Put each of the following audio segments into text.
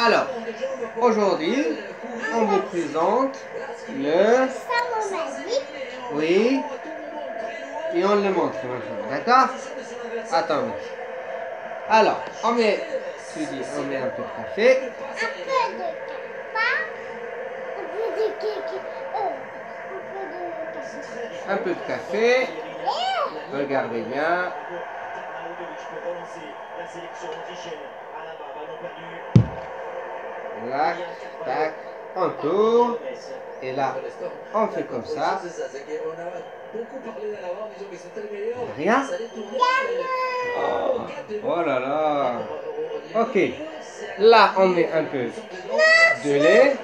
Alors, aujourd'hui, on vous présente le... Oui. Et on le montre maintenant, d'accord? Attends. Alors, on met, on met un peu de café. Un peu de café. Regardez bien. Là, tac, on tourne. Et là, on fait comme ça. Rien oh, là là Ok. Là, on met un peu de lait.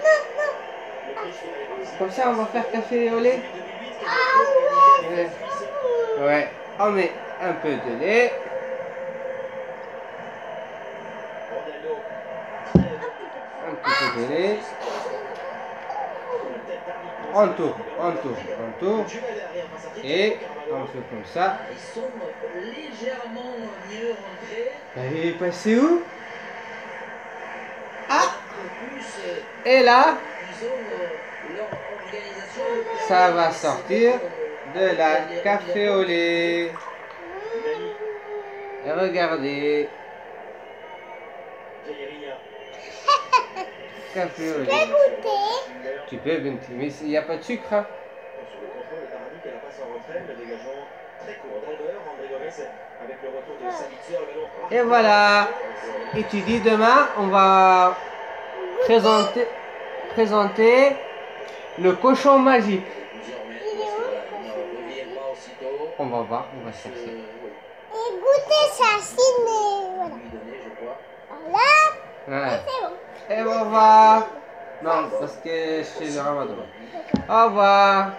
Comme ça, on va faire café au lait. Ouais. On met un peu de lait. On tourne, on tourne, on tourne. Et on fait comme ça. Ils sont légèrement mieux rentrés. Il est passé où? Ah Et là, ça va sortir de la café au lait. Et regardez. Café au lait. Tu peux, Binti, mais il n'y a pas de sucre. Hein. Sur le contrôle, le Tarani qu'elle passe en retrait, le dégagement très court. Driver, André Gomez, avec le retour de Savitzer, le ballon. Et voilà. Et tu dis demain, on va présenter, présenter le cochon magique. On va voir, on va chercher. Et goûter ça, ciné. Voilà. Ouais. Et c'est bon. Et on va voir. Non, parce que c'est le ramadan. Au revoir.